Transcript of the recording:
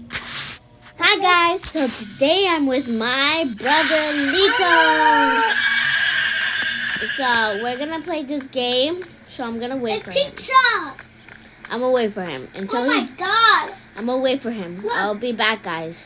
Hi guys, so today I'm with my brother Lito. So we're gonna play this game. So I'm gonna wait It's for him. I'm gonna wait for him until Oh my he. god. I'm gonna wait for him. Look. I'll be back, guys.